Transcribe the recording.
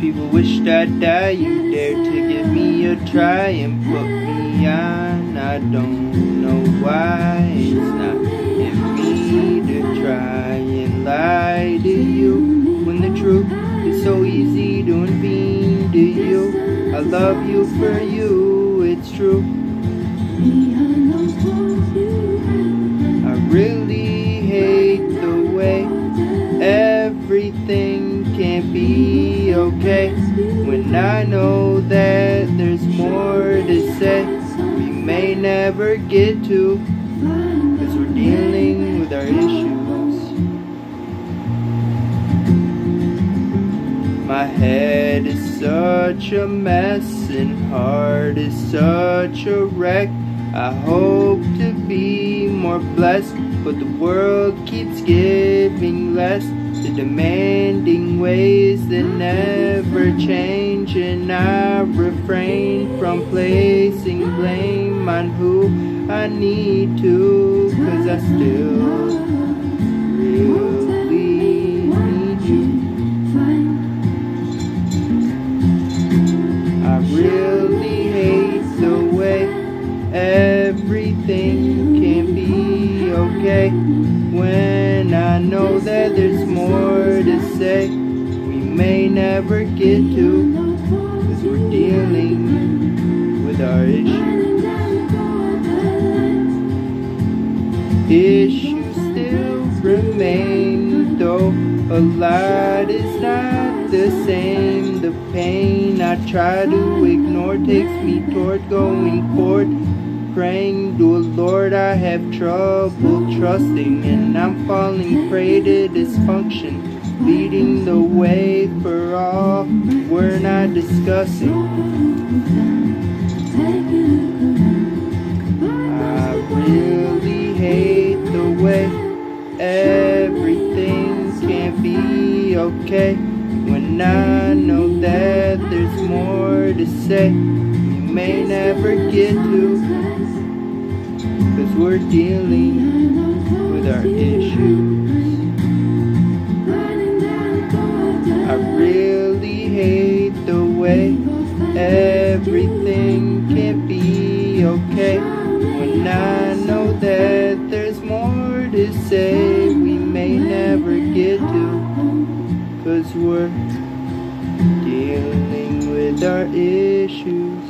People wished I'd die. You dared to give me a try and put me on. I don't know why. It's not in me to try and lie to you when the truth is so easy to unveil to you. I love you for you. It's true. I really hate the way everything can be I know that there's more to say we may never get to because we're dealing with our issues. My head is such a mess and heart is such a wreck. I hope to be more blessed, but the world keeps giving less to demanding ways that never change, refrain from placing blame on who I need to, cause I still really need you. I really hate the way everything can be okay when I know that there's more to say we may never get to we're dealing with our issues. Issues still remain though a lot is not the same. The pain I try to ignore takes me toward going forward. Praying to Lord I have trouble trusting, and I'm falling prey to dysfunction, leading the way for all we're not discussing. I really hate the way everything can't be okay when I know that there's more to say we may never get to because we're dealing everything can't be okay. When I know that there's more to say we may never get to. Because we're dealing with our issues.